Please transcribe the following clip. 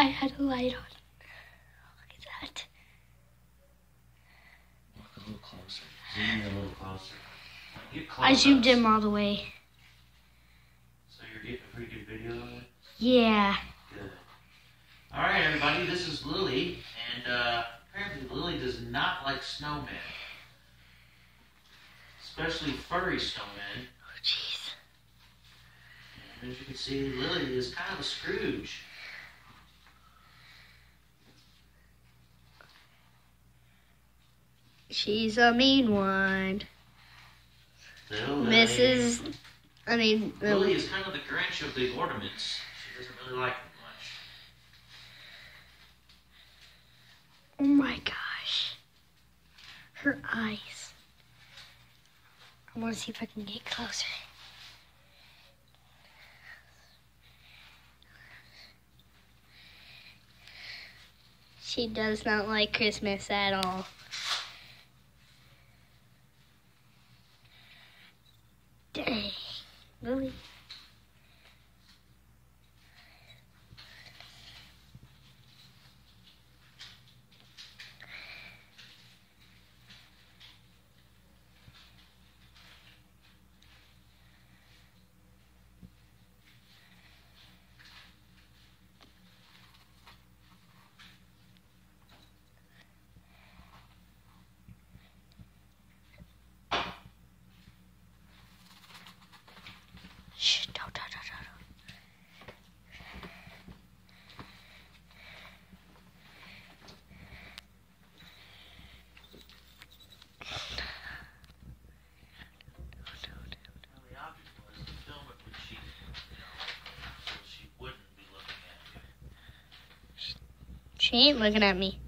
I had a light on. Like that. Look a little closer. Zoom in a little closer. Get I zoomed in all the way. So you're getting a pretty good video of it? Yeah. Good. All right, everybody, this is Lily, and uh, apparently Lily does not like snowmen, especially furry snowmen. Oh, jeez. And as you can see, Lily is kind of a Scrooge. She's a mean one. Mrs. I mean, Lily Lily. is kind of the Grinch of the ornaments. She doesn't really like them much. Oh my gosh. Her eyes. I want to see if I can get closer. She does not like Christmas at all. Lily. Shh, don't, don't, don't, don't. Well, the object was to film it when she, you know, so she wouldn't be looking at you. She ain't looking at me.